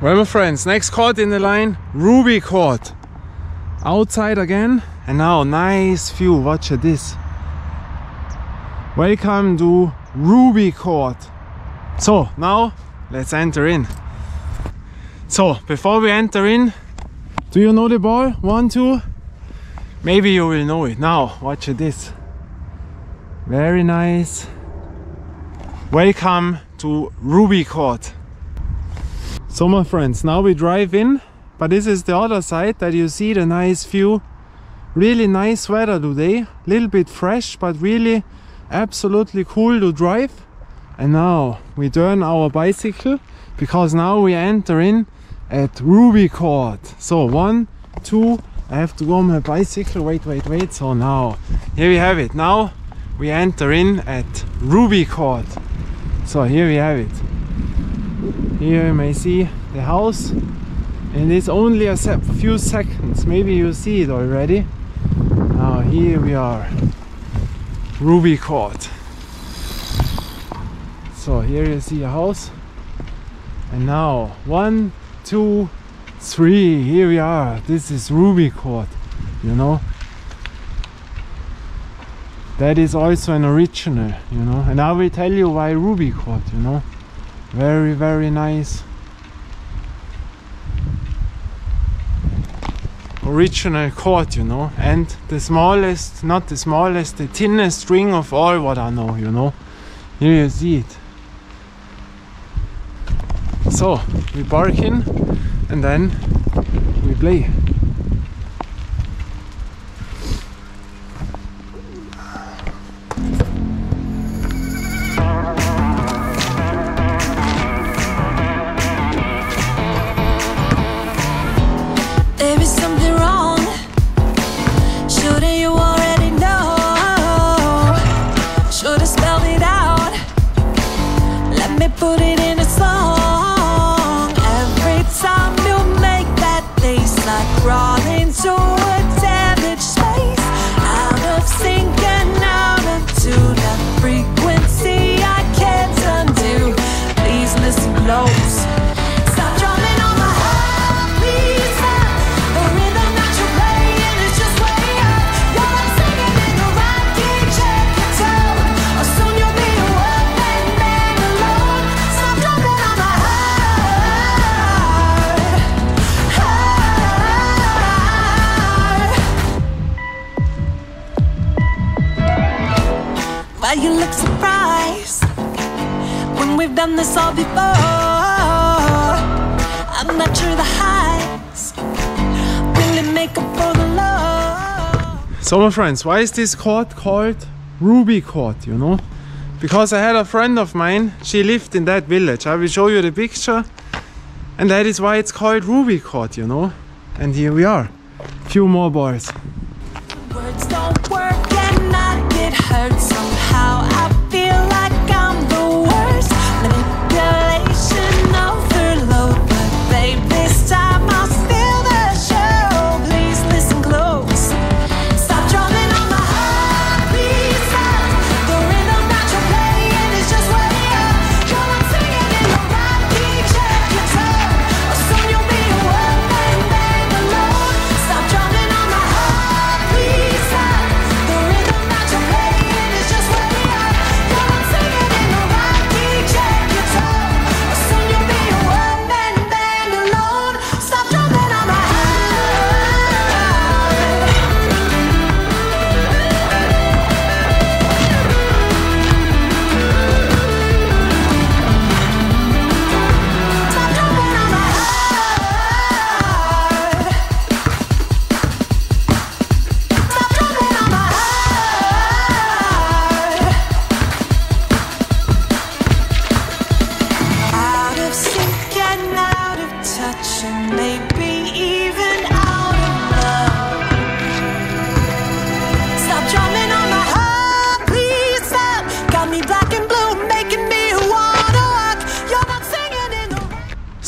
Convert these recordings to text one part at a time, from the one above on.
Well, my friends, next court in the line, Rubi Court. Outside again, and now nice view. Watch this. Welcome to Rubi Court. So now let's enter in. So before we enter in, do you know the ball? One, two. Maybe you will know it. Now watch this. Very nice. Welcome to Rubi Court. So my friends, now we drive in, but this is the other side that you see the nice view. Really nice weather today, little bit fresh, but really absolutely cool to drive. And now we turn our bicycle because now we enter in at Rubi Court. So one, two, I have to go on my bicycle. Wait, wait, wait. So now here we have it. Now we enter in at Rubi Court. So here we have it. Here you may see the house and it's only a se few seconds. Maybe you see it already. Now here we are. Rubi Court. So here you see a house. And now one, two, three. Here we are. This is Rubi Court. You know. That is also an original, you know. And I will tell you why Rubi Court, you know. Very, very nice. Original court, you know. And the smallest, not the smallest, the thinnest string of all what I know, you know. Here you see it. So, we park in and then we play. Into a damaged space. Out of sync and out of tune. That frequency I can't undo. Please listen close. You look surprised when we've done this all before? I'm not sure the highs really make up for the low. So my friends, why is this court called Rubi Court, you know? Because I had a friend of mine, she lived in that village. I will show you the picture. And that is why it's called Rubi Court, you know? And here we are. Few more balls.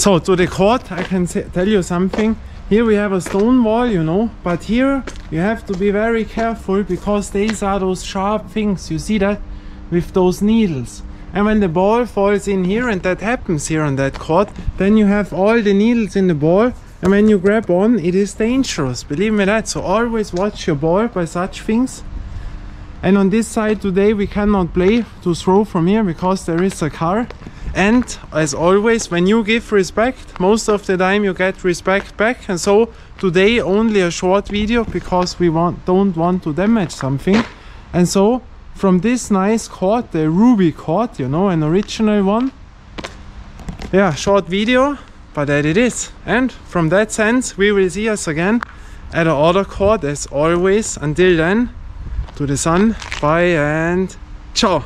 So to the court, I can tell you something. Here we have a stone wall, you know, but here you have to be very careful because these are those sharp things. You see that with those needles. And when the ball falls in here, and that happens here on that court, then you have all the needles in the ball. And when you grab on, it is dangerous. Believe me that. So always watch your ball by such things. And on this side today, we cannot play to throw from here because there is a car. And as always, when you give respect, most of the time you get respect back. And so today only a short video because we want don't want to damage something. And so from this nice court, the Rubi Court, you know, an original one. Yeah, short video, but that it is. And from that sense, we will see us again at the other court as always. Until then, to the sun, bye and ciao.